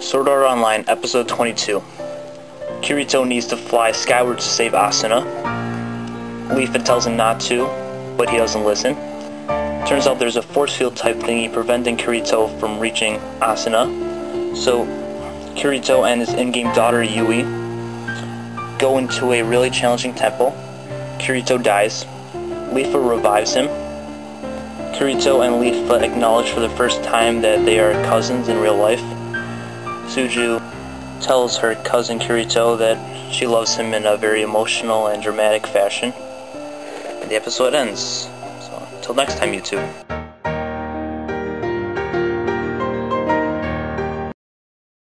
Sword Art Online, Episode 22. Kirito needs to fly skyward to save Asuna. Leafa tells him not to, but he doesn't listen. Turns out there's a force field type thingy preventing Kirito from reaching Asuna. So Kirito and his in-game daughter Yui go into a really challenging temple. Kirito dies. Leafa revives him. Kirito and Leafa acknowledge for the first time that they are cousins in real life. Suju tells her cousin Kirito that she loves him in a very emotional and dramatic fashion. And the episode ends. So, until next time, YouTube.